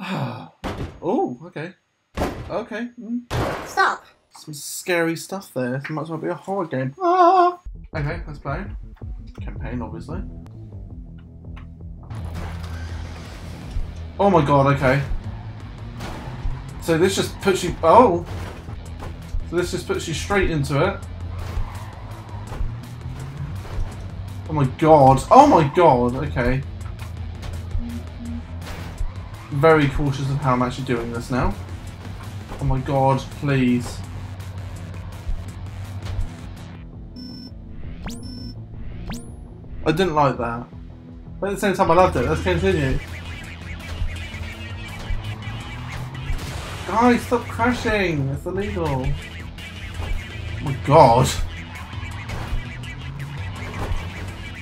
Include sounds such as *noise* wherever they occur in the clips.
*sighs* oh, okay. Okay. Mm. Stop. Some scary stuff there. It might as well be a horror game. Ah! Okay, let's play. Campaign, obviously. Oh my god, okay. So this just puts you... Oh! So this just puts you straight into it. Oh my god. Oh my god, okay. Very cautious of how I'm actually doing this now. Oh my god, please. I didn't like that. But at the same time I loved it. Let's continue. Guys, stop crashing! It's illegal. Oh my god.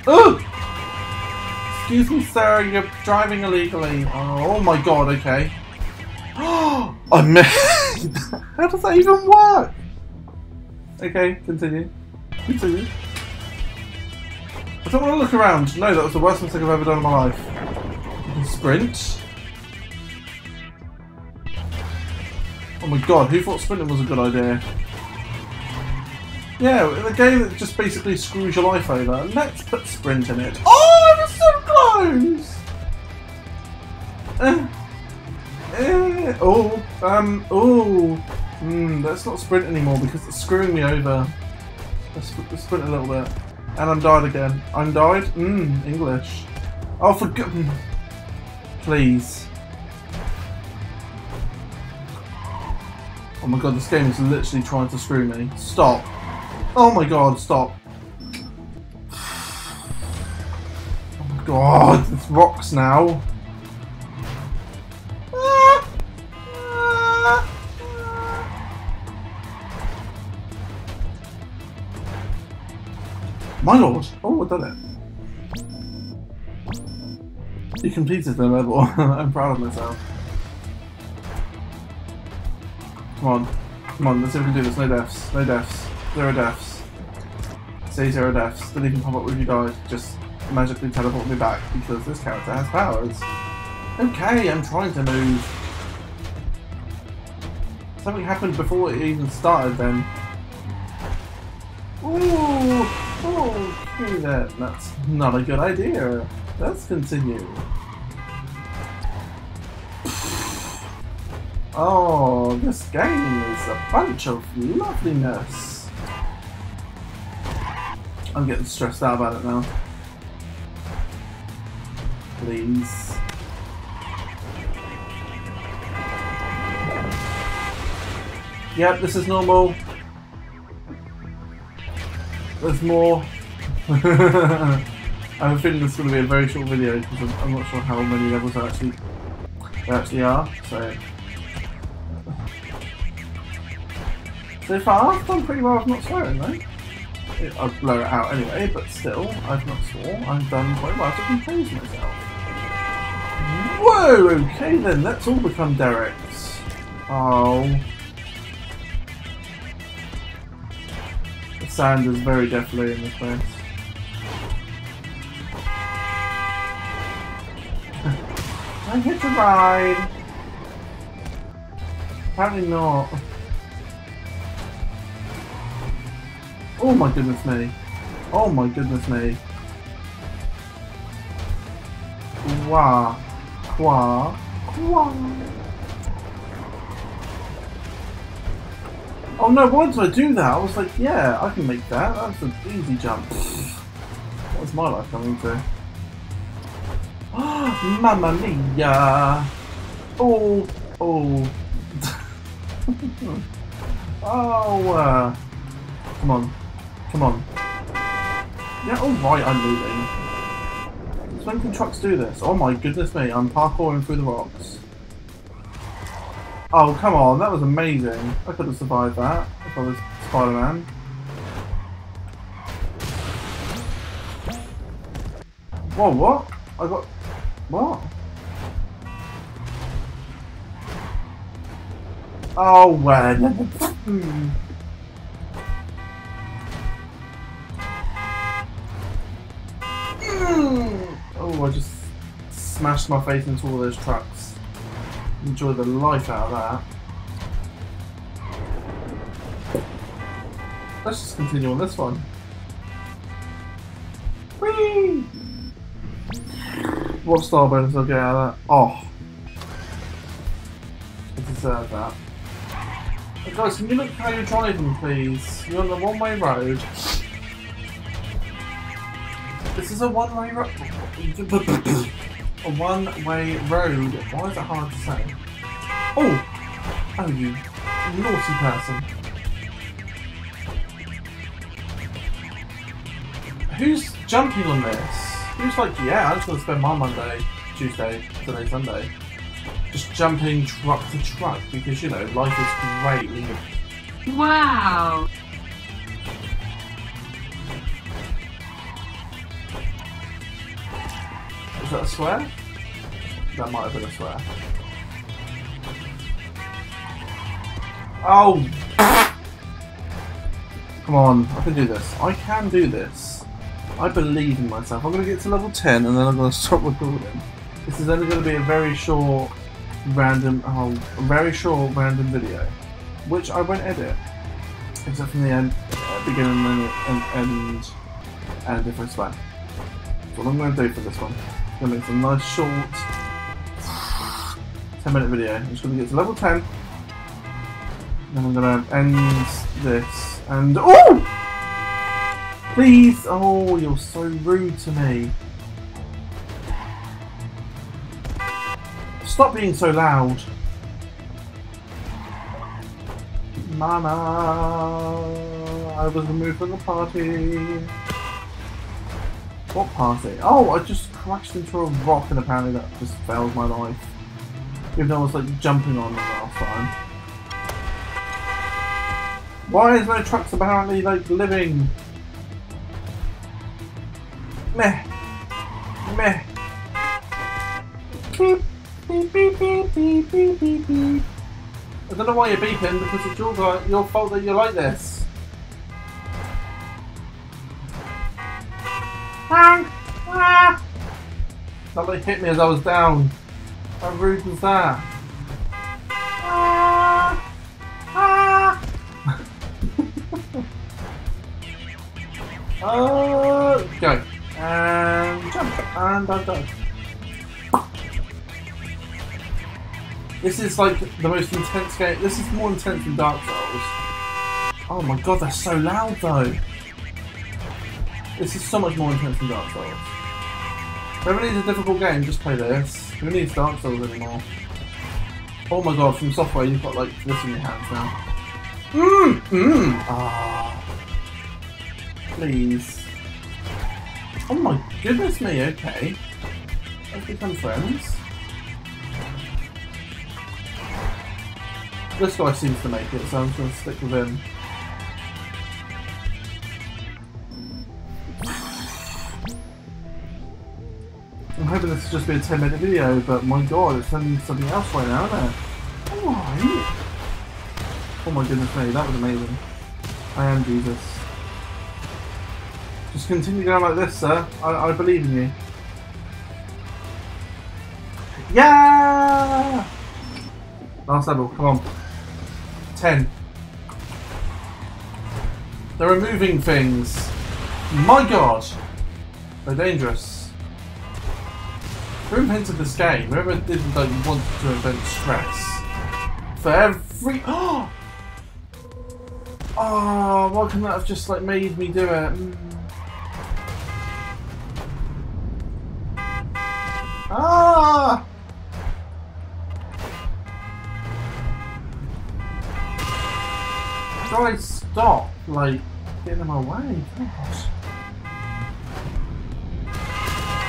Oh! Excuse me, sir, you're driving illegally. Oh, oh my god, okay. *gasps* I made *laughs* How does that even work? Okay, continue. Continue. I don't want to look around. No, that was the worst mistake I've ever done in my life. You can sprint. Oh my god, who thought sprinting was a good idea? Yeah, the game that just basically screws your life over, let's put sprint in it. Oh, so close! Uh, uh, oh, um, oh. Hmm, let's not sprint anymore because it's screwing me over. Let's, let's sprint a little bit. And I'm died again. I'm died? Mmm, English. Oh, for good. Please. Oh my god, this game is literally trying to screw me. Stop. Oh my god, stop. God, it's rocks now. My lord! Oh, I've done it. You completed the level. *laughs* I'm proud of myself. Come on. Come on, let's see if we can do this. No deaths. No deaths. Zero deaths. Say zero deaths. Didn't even pop up with you died. Just magically teleport me back because this character has powers. Okay, I'm trying to move. Something happened before it even started then. Ooh! Okay then, that's not a good idea. Let's continue. Oh, this game is a bunch of loveliness. I'm getting stressed out about it now. Please. Yep, this is normal. There's more. *laughs* I have a feeling this is going to be a very short video because I'm, I'm not sure how many levels there actually there actually are. So so far I've done pretty well. I've not swearing though. I'll blur it out anyway, but still, I've not swore. I've done quite well I to compose myself. Whoa! Okay then, let's all become Derek's. Oh. The sand is very definitely in this place. *laughs* I hit to ride! Apparently not. Oh my goodness me. Oh my goodness me. Qua. Oh no, why did I do that? I was like, yeah, I can make that. That's an easy jump. What's my life coming to? *gasps* Mamma mia! Oh, oh. *laughs* oh, uh. Come on. Come on. Yeah, alright, I'm moving. So when can trucks do this? Oh my goodness me, I'm parkouring through the rocks. Oh, come on, that was amazing. I could have survived that if I was Spider-Man. Whoa, what? I got... What? Oh, when? *laughs* Hmm. Oh, I just smashed my face into all those trucks. Enjoy the life out of that. Let's just continue on this one. Whee! What star bonus I'll get out of that? Oh. I deserve that. Hey guys, can you look how you're driving, please? You're on the one-way road. This is a one-way road. a one-way road. Why is it hard to say? Oh! Oh, you naughty person. Who's jumping on this? Who's like, yeah, I'm just gonna spend my Monday, Tuesday, today, Sunday, just jumping truck to truck because you know life is great. Wow. Is that a swear? That might have been a swear. Oh! Come on, I can do this. I can do this. I believe in myself. I'm going to get to level 10 and then I'm going *laughs* to stop recording. This is only going to be a very short, random, oh, a very short random video, which I won't edit. Except from the end, uh, beginning and, end, and, and if I swear. That's what I'm going to do for this one. To make some nice short 10 minute video. I'm just to get to level 10. Then I'm to end this. And. Oh! Please! Oh, you're so rude to me. Stop being so loud. Mama, I was removed from the party. What party? Oh, I just crashed into a rock and apparently that just failed my life. Even though I was like jumping on them last time. Why is no trucks apparently like living? Meh. Meh. Beep. Beep beep beep beep beep beep beep. I don't know why you're beeping because it's your your fault that you're like this. Ah. Somebody hit me as I was down. How rude was that? Ah, *laughs* ah. Oh, go. And jump. And I'm done. This is like the most intense game. This is more intense than Dark Souls. Oh my god, they're so loud though. This is so much more intense than Dark Souls. Whoever needs a difficult game, just play this. Who needs Dark Souls anymore? Oh my god, FromSoftware you've got like this in your hands now. Mmm! Mmm! Ah. Please. Oh my goodness me, okay. Let's become friends. This guy seems to make it, so I'm just to stick with him. Hoping this will just be a 10 minute video, but my god, it's into something else right now, isn't it? Alright. Oh my goodness me, that was amazing. I am Jesus. Just continue going like this, sir. I, I believe in you. Yeah! Last level, come on. 10. They're removing things. My god! They're dangerous. Who invented this game? Whoever did like want to invent stress. For every Oh *gasps* Oh, why couldn't that have just like made me do it? Mm. Ah! Guys, stop! Like, getting in my way. Gosh.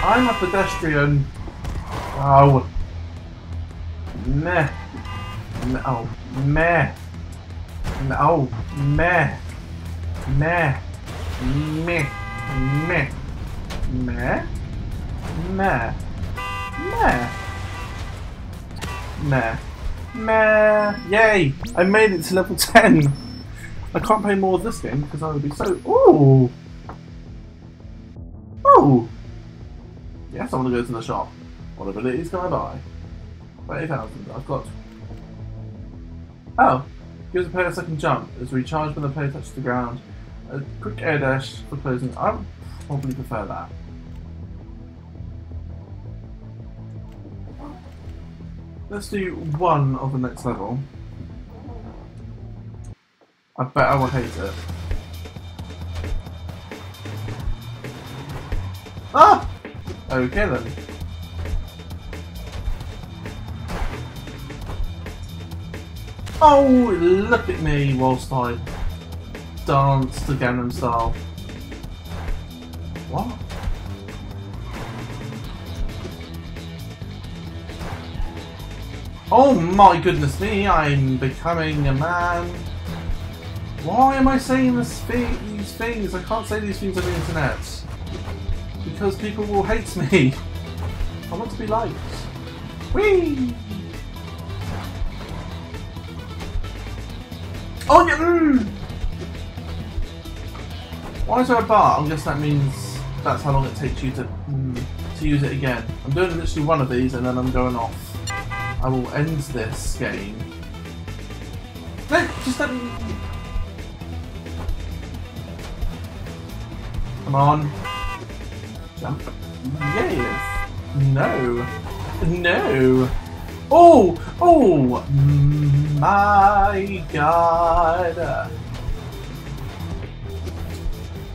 I'm a pedestrian. Oh. Meh. Oh. Meh. Oh. Meh. Meh. Meh. Meh. Meh. Meh. Meh. Meh. Meh. Yay! I made it to level 10! I can't play more of this game because I would be so. Ooh! Ooh! Yes, I want to go to the shop. What abilities can I buy? 30,000. I've got... Oh! Gives the player a second jump. Is recharged when the player touches the ground. A quick air dash for closing. I would probably prefer that. Let's do one of the next level. I bet I will hate it. Ah! Okay then. Oh, look at me whilst I dance to Gangnam Style. What? Oh my goodness me, I'm becoming a man. Why am I saying these things? I can't say these things on the internet. Because people will hate me. *laughs* I want to be liked. Whee! Oh yeah! Mm. Why is there a bar? I guess that means that's how long it takes you to mm, to use it again. I'm doing literally one of these and then I'm going off. I will end this game. No, just let me... Come on. Jump. Yes. No. No. Oh! Oh! My god.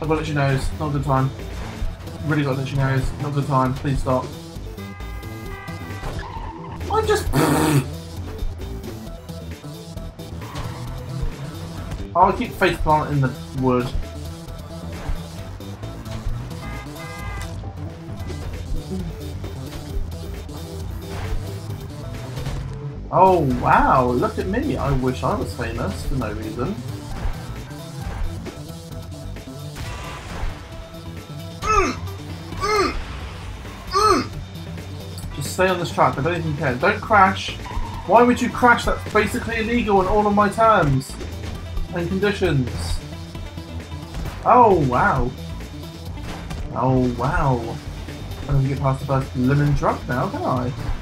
I've got to let you nose. Not a good time. Really got to let you nose. Not a good time. Please stop. I just... *coughs* oh, I keep face plant in the wood. Oh wow, look at me. I wish I was famous for no reason. Just stay on this track. I don't even care. Don't crash. Why would you crash? That's basically illegal on all of my terms and conditions. Oh, wow. Oh, wow. I don't get past the first lemon truck now, can I?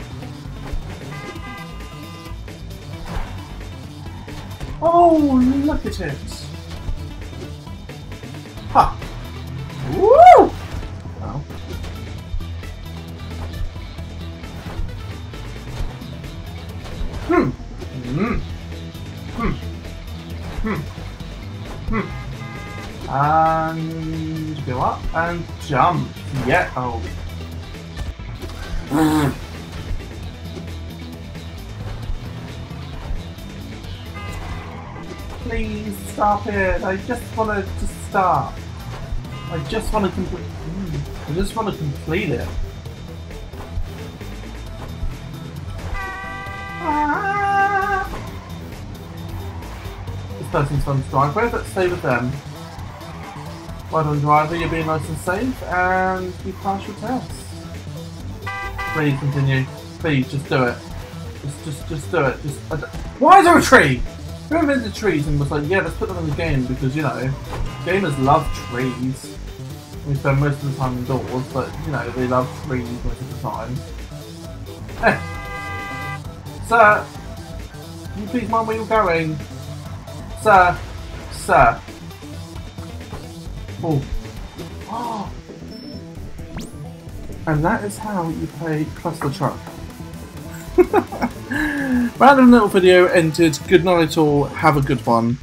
Oh, look at it. Ha! Woo! Hmm. Hmm. Hmm. Hmm. Hmm. And go up and jump. Yeah. Oh. Please stop it. I just want to just stop. I just want to complete. I just want to complete it. Ah! This person's to drive with, let's stay with them. Well done driver, you're being nice and safe, and you pass your test. Please continue. Please, just do it. Just, just, just do it. Just. Why is there a tree? Who invented trees and was like, yeah, let's put them in the game because you know, gamers love trees. We spend most of the time indoors, but you know, they love trees most of the time. Eh. Sir! Can you please mind where you're going? Sir! Sir! Oh. Oh! *gasps* And that is how you play Cluster Truck. *laughs* Random little video entered. Good night all. Have a good one.